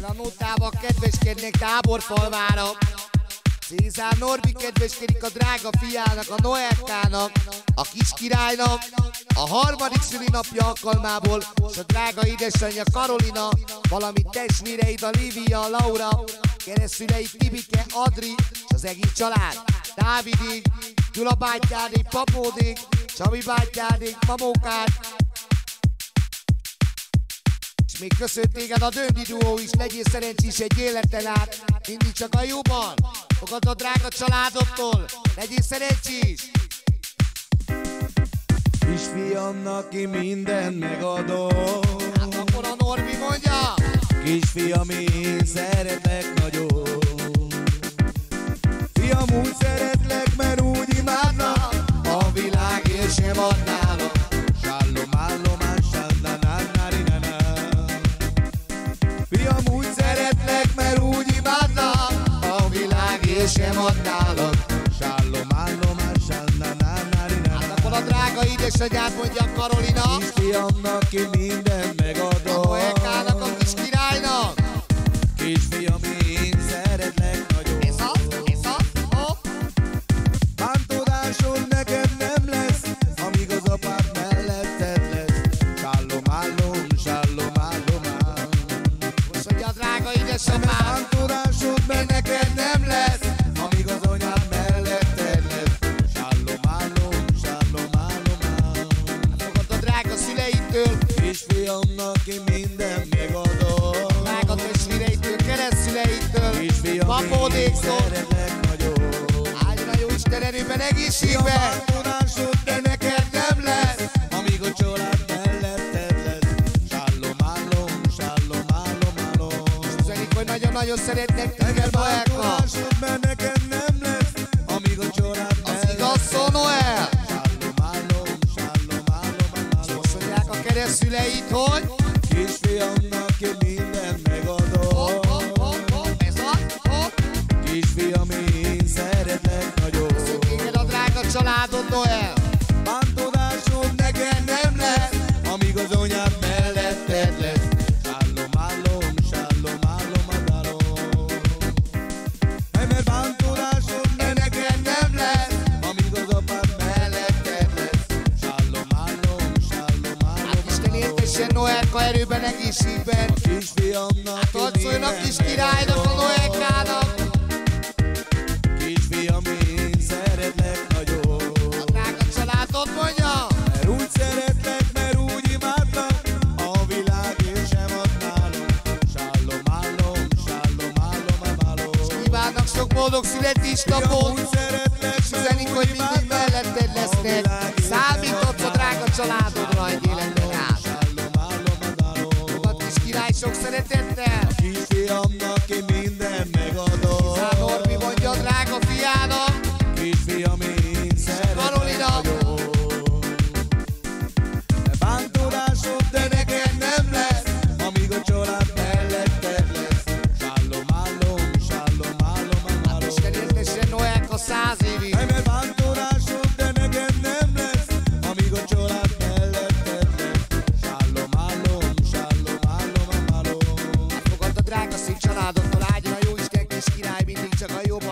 Mert a notában kedveskednek táborfalvára. Cézár Norbi kedveskedik a drága fiának, a Noelkának, a kis királynak, a harmadik szülinapja alkalmából, és a drága édesanyja Karolina, valamint testvéreid a Lívia, a Laura, keresztüleid Tibike, Adri, és az egész család. Dávidig, Gyula bátyádék, Papódik, Csabi bátyádék, Mamókád, és még köszönt téged a Döndi Duó is, legyél szerencsés egy életen át, mindig csak a jóban, fogad a drága családodtól, legyél szerencsés! Kisfiamnak ki minden megadom Hát akkor a Norbi mondja, Kisfiam, én szeretlek nagyon világért sem adnálok. Sallom, állom, Hát akkor a drága édesanyját mondja Karolina, Kisfiamnak ki minden a megadom Noelkának, a kis királynak. Kisfiam, én szeretlek nagyon Ez az, ez az, hopp. Bántódásod neked nem lesz, amíg az apád melletted lesz. Sallom, állom, sallom, állom, állom. Most mondja a drága édesapám, szüleitől, Kisfiamnak én minden megadom. drága testvéreitől, keresztszüleitől, Kisfiam, én papódéktól. szeretlek nagyon. Áldjon a jó Isten erőben, egészségben. Bántódásod de neked nem lesz, amíg a család melletted lesz. Sallom, állom, sallom, állom, állom. Üzenik, hogy nagyon-nagyon szeretnek téged, Noelka. Bántódásod mert neked nem mondják a keresztszüleit, hogy Kisfiamnak én mindent megadom. hopp, hopp, hopp, hopp, ez az, hopp. Kisfiam, én szeretlek nagyon. Téged a drága családod, Noel. Isten Noelka erőben, egészségben. Kisfiamnak Hadd szóljon a kis királynak, a Noelkának. Kisfiam, én szeretlek nagyon. A drága családod mondja. Mert úgy szeretlek, mert úgy imádlak, a világért sem adnálom. Sallom, állom, sallom, állom, állom. Kívánnak sok boldog születésnapot. Úgy szeretlek, És üzenik, hogy mindig melletted lesznek. áldott a lágyra, jó Isten kis király, mindig csak a jobb